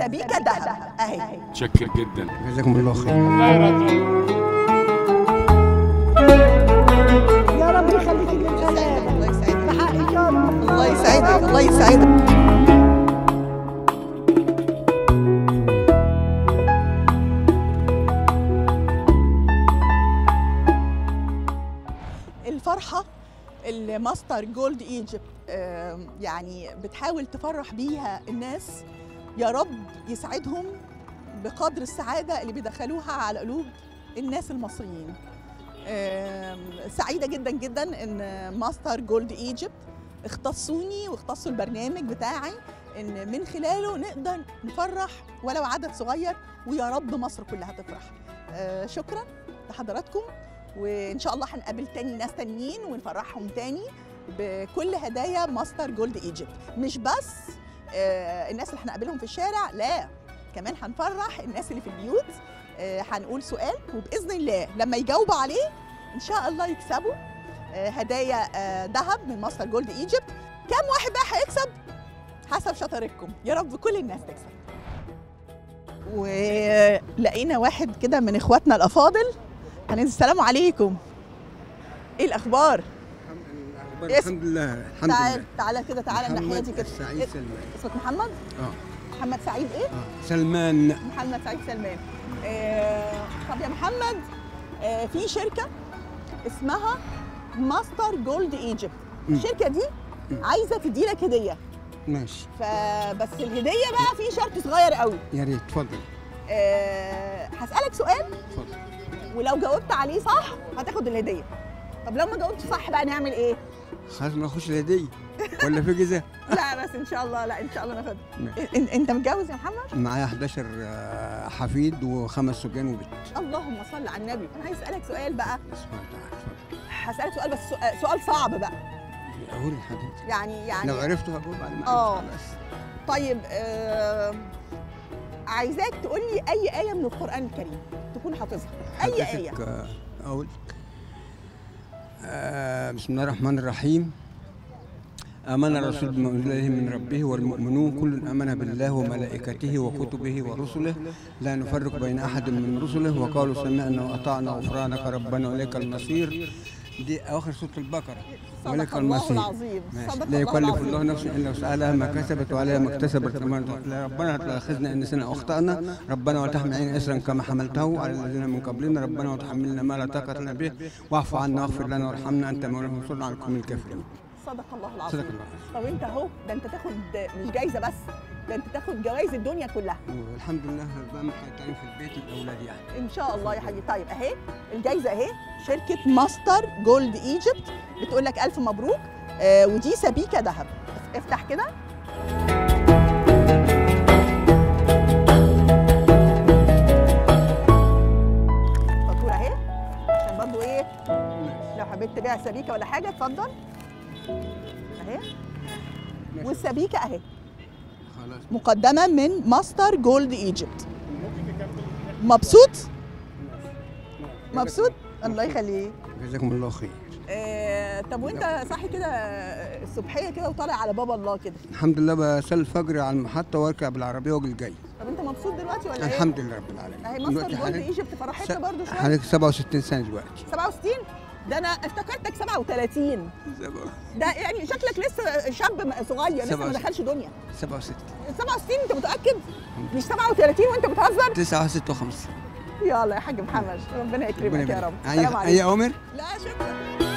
سبيكه ذهب. أهي. متشكر جدا. جزاكم الله خير. الله يرضيك يا رب يخليك للسلامة الله يسعدك بحقك يا رب الله يسعدك الله يسعدك. الفرحة اللي Master Gold Egypt يعني بتحاول تفرح بيها الناس يا رب يسعدهم بقدر السعادة اللي بيدخلوها على قلوب الناس المصريين. سعيدة جدا جدا إن Master Gold Egypt اختصوني واختصوا البرنامج بتاعي إن من خلاله نقدر نفرح ولو عدد صغير ويا رب مصر كلها تفرح. آه، شكرا لحضراتكم وإن شاء الله هنقابل تاني ناس تانيين ونفرحهم تاني بكل هدايا Master Gold Egypt. مش بس الناس اللي هنقابلهم في الشارع لا. كمان هنفرح الناس اللي في البيوت. آه، هنقول سؤال وبإذن الله لما يجاوبوا عليه إن شاء الله يكسبوا. آه، هدايا آه، ذهب من Master Gold Egypt. كم واحد بقى هيكسب؟ حسب شطارتكم. يا رب كل الناس تكسب. ولقينا واحد كده من إخواتنا الأفاضل. هننزل. السلام عليكم. إيه الأخبار؟ اسم- الحمد لله الحمد تعال لله. تعالى كده تعالى محمد كده. السعيد سلمان. اسمك محمد؟ آه. محمد سعيد إيه؟ آه سلمان. محمد سعيد سلمان. آه، طب يا محمد آه، في شركة اسمها Master Gold Egypt. الشركة دي. عايزة تدي لك هدية. ماشي. فبس الهدية بقى في شرط صغير قوي. يا ريت اتفضل. آه، هسألك سؤال. اتفضل. ولو جاوبت عليه صح هتاخد الهدية. طب لو ما جاوبتش صح بقى نعمل إيه؟ خلاص نخش الهدية. ولا في جزاء؟ لا بس إن شاء الله لا إن شاء الله ناخد أنت متجوز يا محمد؟ معايا 11 آه، حفيد وخمس صبيان وبنت. اللهم صل على النبي. أنا عايز أسألك سؤال بقى. اسمع هسألك سؤال بس سؤال- صعب بقى. قول لحضرتك يعني يعني لو عرفته هجاوب على ما خلاص. طيب آه عايزاك تقول لي أي آية من القرآن الكريم تكون حافظها. أي آية. حضرتك، آه، أقول. آه، بسم الله الرحمن الرحيم. آمن الرسول بما أنزل من ربه والمؤمنون كل آمن بالله وملائكته وكتبه ورسله. لا نفرق بين أحد من رسله. وقالوا سمعنا وأطعنا غفرانك ربنا وإليك المصير. دي البقرة وإليك صدق الله المصير. العظيم. صدق لا يكلف الله نفسا إلا وسعها ما كسبت وعليها ما اكتسبت. ربنا لا تؤاخذنا إن نسينا أو أخطأنا. ربنا ولا تحمل علينا إسرا كما حملته على الذين من قبلنا. ربنا وتحملنا ما لا طاقة لنا به. واعف عنا واغفر لنا وارحمنا. أنت مولانا وانصرنا على القوم الكافرين. صدق الله صدق العظيم. الله طب أنت أهو ده أنت تاخد مش جايزة بس. ده انت تاخد جوائز الدنيا كلها. والحمد لله بعمل حاجتين في البيت الأولاد يعني. إن شاء الله يا حبيبي طيب أهي الجايزة أهي. شركة Master Gold Egypt. بتقول لك ألف مبروك. آه ودي سبيكة ذهب. افتح كده. فاتورة أهي. عشان برضو إيه لو حبيت تبيع سبيكة ولا حاجة اتفضل. أهي. والسبيكة أهي. مقدمة من Master Gold Egypt. مبسوط؟ مبسوط؟ الله يخليك. جزاكم الله خير. آه، طب وأنت صاحي كده الصبحيه كده وطالع على باب الله كده. الحمد لله بصلي الفجر على المحطة واركب بالعربية وأجي الجاي. طب أنت مبسوط دلوقتي ولا إيه؟ الحمد لله رب العالمين. أهي دلوقتي Gold Egypt فرحتنا برضو شوية؟ حضرتك 67 سنة دلوقتي. 67 ده أنا افتكرتك 37 ده يعني شكلك لسه شاب صغير لسه ما 67. دخلش دنيا. 67 67 أنت متأكد؟ مش 37 وأنت بتهزر؟ 9 56 يلا يا حاج محمد ربنا يكرمك يا رب. اي سلام اي عليكم. اوامر لا شكرا.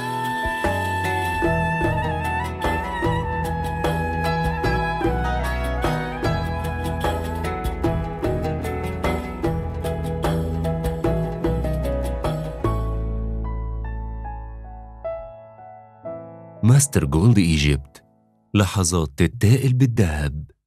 ماستر جولد إيجيبت. لحظات تتائل بالذهب